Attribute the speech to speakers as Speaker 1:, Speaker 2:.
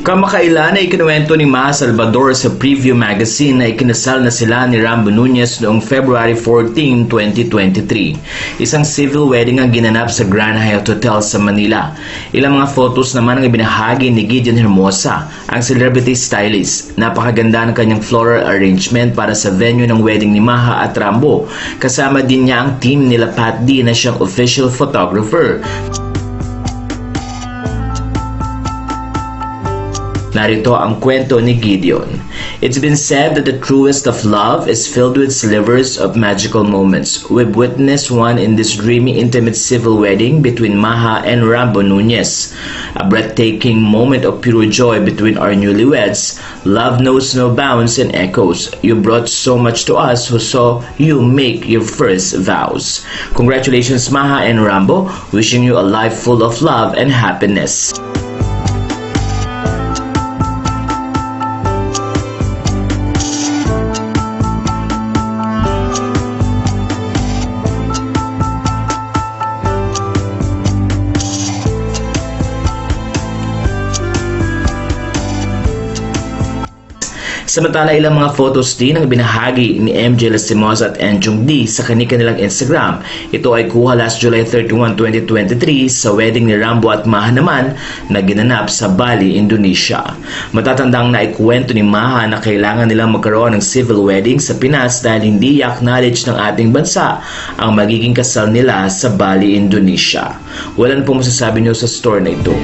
Speaker 1: Kamakailan ay ikinuwento ni Maha Salvador sa Preview Magazine na ikinasal na sila ni Rambo Nunez noong February 14, 2023. Isang civil wedding ang ginanap sa Grand Hyatt Hotel sa Manila. Ilang mga photos naman ang ibinahagi ni Gideon Hermosa, ang celebrity stylist. Napakaganda ng kanyang floral arrangement para sa venue ng wedding ni Maha at Rambo. Kasama din niya ang team nila Pat D na siyang official photographer. Narito ang kwento ni Gideon. It's been said that the truest of love is filled with slivers of magical moments. We've witnessed one in this dreamy, intimate civil wedding between Maha and Rambo Nunez. A breathtaking moment of pure joy between our newlyweds. Love knows no bounds and echoes. You brought so much to us who saw you make your first vows. Congratulations, Maha and Rambo. Wishing you a life full of love and happiness. Samantala ilang mga photos din ang binahagi ni MJ Lastimos at Enjong D sa kanilang Instagram. Ito ay kuha last July 31, 2023 sa wedding ni Rambo at Maha naman na ginanap sa Bali, Indonesia. Matatandang na ikwento ni Maha na kailangan nilang magkaroon ng civil wedding sa Pinas dahil hindi acknowledge ng ating bansa ang magiging kasal nila sa Bali, Indonesia. Walan po masasabi niyo sa store na ito.